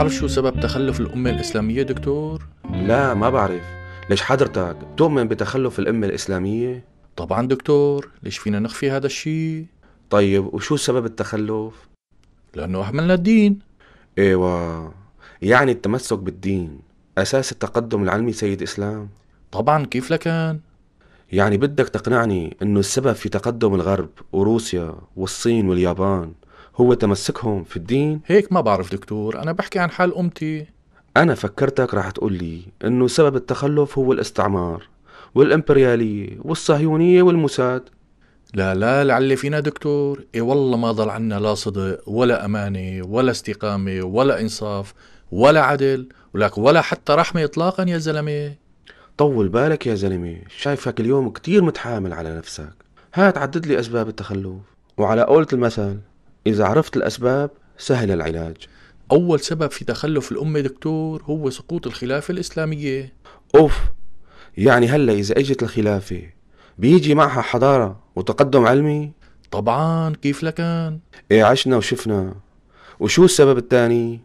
بتعرف شو سبب تخلف الأمة الإسلامية دكتور؟ لا ما بعرف ليش حضرتك بتؤمن بتخلف الأمة الإسلامية؟ طبعا دكتور ليش فينا نخفي هذا الشيء؟ طيب وشو سبب التخلف؟ لأنه أهملنا الدين إيوه يعني التمسك بالدين أساس التقدم العلمي سيد إسلام طبعا كيف لكان؟ يعني بدك تقنعني إنه السبب في تقدم الغرب وروسيا والصين واليابان هو تمسكهم في الدين؟ هيك ما بعرف دكتور أنا بحكي عن حال أمتي. أنا فكرتك راح تقول لي إنه سبب التخلف هو الاستعمار والإمبريالية والصهيونية والموساد. لا لا لعلي فينا دكتور. إي والله ما ضل عنا لا صدق ولا أمانة ولا استقامة ولا إنصاف ولا عدل ولك ولا حتى رحمة إطلاقا يا زلمة. طول بالك يا زلمة شايفك اليوم كتير متحامل على نفسك. هات عدد لي أسباب التخلف. وعلى قولة المثل إذا عرفت الأسباب سهل العلاج. أول سبب في تخلف الأمة دكتور هو سقوط الخلافة الإسلامية. أوف! يعني هلأ إذا إجت الخلافة بيجي معها حضارة وتقدم علمي؟ طبعا كيف لكان إيه عشنا وشفنا. وشو السبب الثاني؟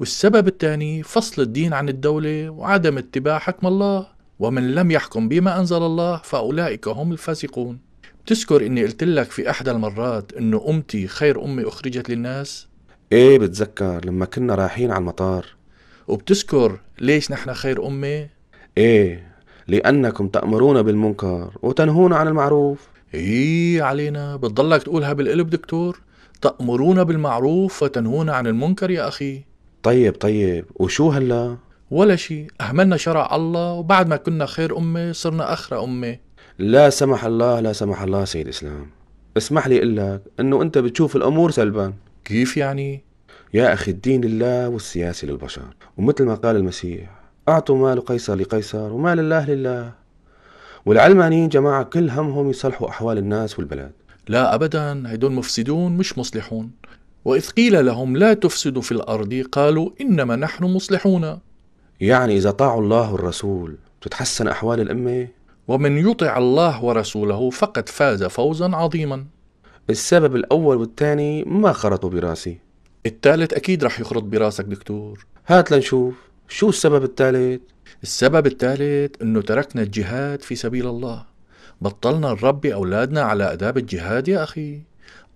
والسبب الثاني فصل الدين عن الدولة وعدم اتباع حكم الله. ومن لم يحكم بما أنزل الله فأولئك هم الفاسقون. بتذكر إني قلت لك في إحدى المرات إنه أمتي خير أمة أخرجت للناس؟ إيه بتذكر لما كنا رايحين على المطار. وبتذكر ليش نحن خير أمة إيه لأنكم تأمرون بالمنكر وتنهون عن المعروف. إيه علينا بتضلك تقولها بالقلب دكتور؟ تأمرون بالمعروف وتنهون عن المنكر يا أخي. طيب طيب وشو هلا؟ ولا شيء أهملنا شرع الله وبعد ما كنا خير أمة صرنا أخرى أمة لا سمح الله لا سمح الله سيد إسلام. اسمح لي أقول لك أنه أنت بتشوف الأمور سلبا. كيف يعني؟ يا أخي الدين لله والسياسة للبشر. ومثل ما قال المسيح أعطوا مال قيصر لقيصر ومال الله لله. والعلمانيين جماعة كل همهم يصلحوا أحوال الناس والبلد لا أبدا. هدول مفسدون مش مصلحون. وإذ قيل لهم لا تفسدوا في الأرض قالوا إنما نحن مصلحون. يعني إذا طاعوا الله والرسول تتحسن أحوال الأمة؟ ومن يطع الله ورسوله فقد فاز فوزا عظيما. السبب الأول والثاني ما خرطوا براسي. الثالث أكيد رح يخرط براسك دكتور. هات لنشوف شو السبب الثالث؟ السبب الثالث إنه تركنا الجهاد في سبيل الله. بطلنا نربي أولادنا على آداب الجهاد يا أخي.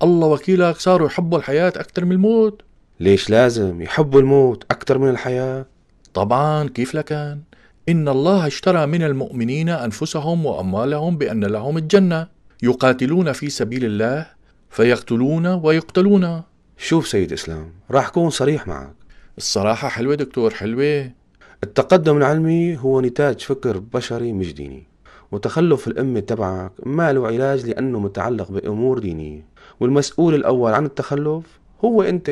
الله وكيلك صاروا يحبوا الحياة أكثر من الموت. ليش لازم يحبوا الموت أكثر من الحياة؟ طبعا كيف لكان؟ إن الله اشترى من المؤمنين أنفسهم وأموالهم بأن لهم الجنة. يقاتلون في سبيل الله فيقتلون ويقتلون. شوف سيد إسلام راح أكون صريح معك. الصراحة حلوة دكتور حلوة. التقدم العلمي هو نتاج فكر بشري مش ديني. وتخلف الأمة تبعك ما له علاج لأنه متعلق بأمور دينية. والمسؤول الأول عن التخلف هو أنت.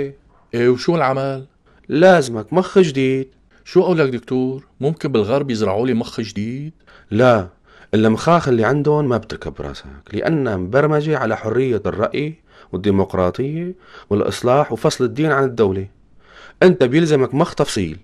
إيه وشو العمل؟ لازمك مخ جديد. شو قولك دكتور؟ ممكن بالغرب يزرعوا لي مخ جديد؟ لا المخاخ اللي عندهم ما بتركب براسك لأنها مبرمجة على حرية الرأي والديمقراطية والإصلاح وفصل الدين عن الدولة. أنت بيلزمك مخ تفصيل.